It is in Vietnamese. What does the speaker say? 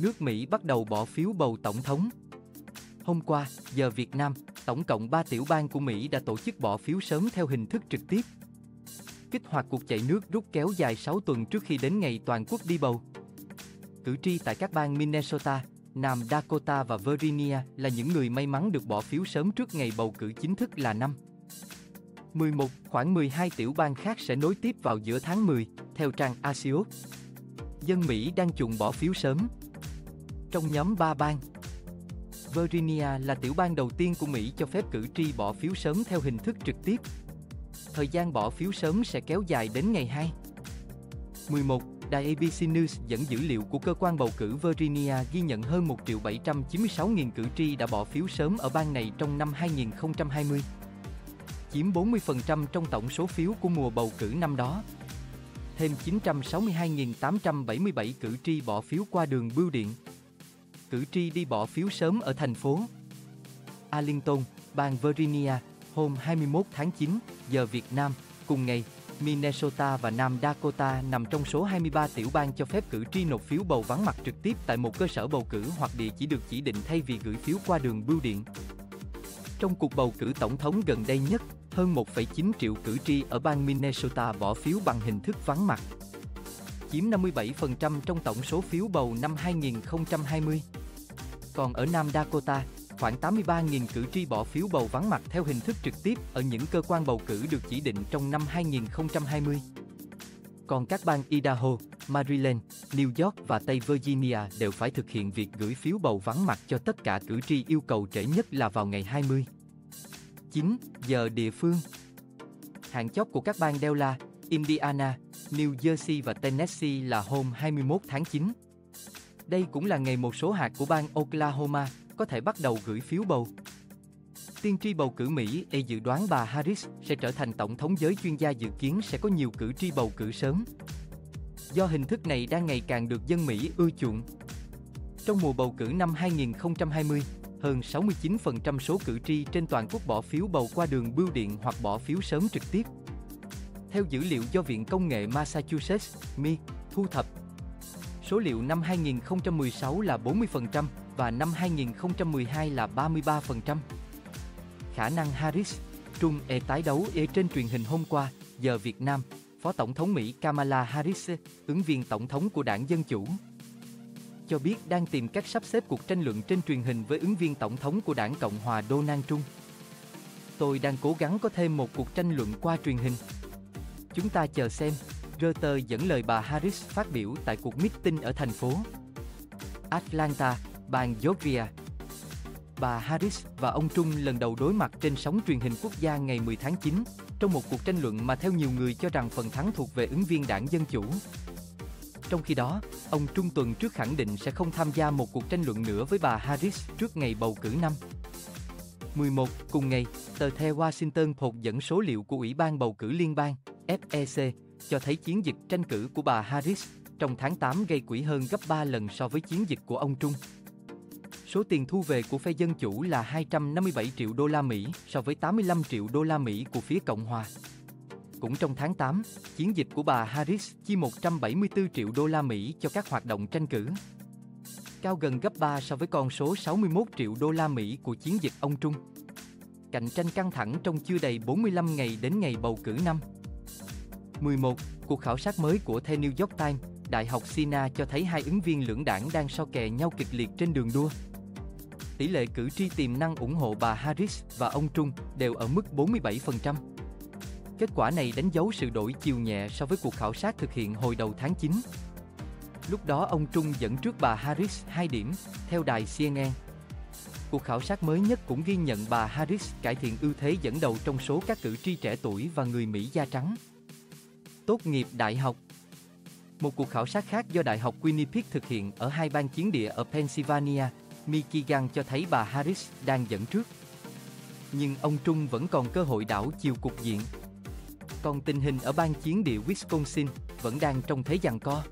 nước Mỹ bắt đầu bỏ phiếu bầu tổng thống. Hôm qua, giờ Việt Nam, tổng cộng 3 tiểu bang của Mỹ đã tổ chức bỏ phiếu sớm theo hình thức trực tiếp. Kích hoạt cuộc chạy nước rút kéo dài 6 tuần trước khi đến ngày toàn quốc đi bầu. Cử tri tại các bang Minnesota, Nam Dakota và Virginia là những người may mắn được bỏ phiếu sớm trước ngày bầu cử chính thức là năm. 11, khoảng 12 tiểu bang khác sẽ nối tiếp vào giữa tháng 10, theo trang Axios. Dân Mỹ đang chuộng bỏ phiếu sớm. Trong nhóm 3 bang, Virginia là tiểu bang đầu tiên của Mỹ cho phép cử tri bỏ phiếu sớm theo hình thức trực tiếp. Thời gian bỏ phiếu sớm sẽ kéo dài đến ngày 2. 11. Đài ABC News dẫn dữ liệu của cơ quan bầu cử Virginia ghi nhận hơn 1 triệu 796 nghìn cử tri đã bỏ phiếu sớm ở bang này trong năm 2020, chiếm 40% trong tổng số phiếu của mùa bầu cử năm đó. Thêm 962.877 cử tri bỏ phiếu qua đường bưu điện. Cử tri đi bỏ phiếu sớm ở thành phố Arlington, bang Virginia, hôm 21 tháng 9, giờ Việt Nam, cùng ngày, Minnesota và Nam Dakota nằm trong số 23 tiểu bang cho phép cử tri nộp phiếu bầu vắng mặt trực tiếp tại một cơ sở bầu cử hoặc địa chỉ được chỉ định thay vì gửi phiếu qua đường bưu điện. Trong cuộc bầu cử tổng thống gần đây nhất, hơn 1,9 triệu cử tri ở bang Minnesota bỏ phiếu bằng hình thức vắng mặt, chiếm 57% trong tổng số phiếu bầu năm 2020. Còn ở Nam Dakota, khoảng 83.000 cử tri bỏ phiếu bầu vắng mặt theo hình thức trực tiếp ở những cơ quan bầu cử được chỉ định trong năm 2020. Còn các bang Idaho, Maryland, New York và Tây Virginia đều phải thực hiện việc gửi phiếu bầu vắng mặt cho tất cả cử tri yêu cầu trễ nhất là vào ngày 20. 9 giờ địa phương. Hạn chót của các bang Delaware, Indiana, New Jersey và Tennessee là hôm 21 tháng 9. Đây cũng là ngày một số hạt của bang Oklahoma có thể bắt đầu gửi phiếu bầu. Tiên tri bầu cử Mỹ e dự đoán bà Harris sẽ trở thành tổng thống giới chuyên gia dự kiến sẽ có nhiều cử tri bầu cử sớm. Do hình thức này đang ngày càng được dân Mỹ ưa chuộng. Trong mùa bầu cử năm 2020, hơn 69% số cử tri trên toàn quốc bỏ phiếu bầu qua đường bưu điện hoặc bỏ phiếu sớm trực tiếp. Theo dữ liệu do Viện Công nghệ Massachusetts, MI, thu thập, số liệu năm 2016 là 40% và năm 2012 là 33%. Khả năng Harris, Trung e tái đấu e trên truyền hình hôm qua, giờ Việt Nam, Phó Tổng thống Mỹ Kamala Harris, ứng viên tổng thống của đảng Dân Chủ, cho biết đang tìm cách sắp xếp cuộc tranh luận trên truyền hình với ứng viên tổng thống của đảng Cộng hòa Donald Trump. Tôi đang cố gắng có thêm một cuộc tranh luận qua truyền hình. Chúng ta chờ xem, Reuters dẫn lời bà Harris phát biểu tại cuộc meeting ở thành phố Atlanta, bang Georgia. Bà Harris và ông Trung lần đầu đối mặt trên sóng truyền hình quốc gia ngày 10 tháng 9, trong một cuộc tranh luận mà theo nhiều người cho rằng phần thắng thuộc về ứng viên đảng Dân Chủ. Trong khi đó, ông Trung tuần trước khẳng định sẽ không tham gia một cuộc tranh luận nữa với bà Harris trước ngày bầu cử năm. 11. Cùng ngày, tờ The Washington Post dẫn số liệu của Ủy ban bầu cử liên bang, FEC, cho thấy chiến dịch tranh cử của bà Harris trong tháng 8 gây quỹ hơn gấp 3 lần so với chiến dịch của ông Trung. Số tiền thu về của phe Dân Chủ là 257 triệu đô la Mỹ so với 85 triệu đô la Mỹ của phía Cộng Hòa. Cũng trong tháng 8, chiến dịch của bà Harris chi 174 triệu đô la Mỹ cho các hoạt động tranh cử. Cao gần gấp 3 so với con số 61 triệu đô la Mỹ của chiến dịch ông Trung. Cạnh tranh căng thẳng trong chưa đầy 45 ngày đến ngày bầu cử năm. 11. Cuộc khảo sát mới của The New York Times, Đại học Sina cho thấy hai ứng viên lưỡng đảng đang so kè nhau kịch liệt trên đường đua. Tỷ lệ cử tri tiềm năng ủng hộ bà Harris và ông Trung đều ở mức 47%. Kết quả này đánh dấu sự đổi chiều nhẹ so với cuộc khảo sát thực hiện hồi đầu tháng 9. Lúc đó ông Trung dẫn trước bà Harris 2 điểm, theo đài CNN. Cuộc khảo sát mới nhất cũng ghi nhận bà Harris cải thiện ưu thế dẫn đầu trong số các cử tri trẻ tuổi và người Mỹ da trắng. Tốt nghiệp đại học Một cuộc khảo sát khác do Đại học Winnipeg thực hiện ở hai bang chiến địa ở Pennsylvania, Michigan cho thấy bà Harris đang dẫn trước. Nhưng ông Trung vẫn còn cơ hội đảo chiều cục diện. Còn tình hình ở bang chiến địa Wisconsin vẫn đang trong thế giằng co.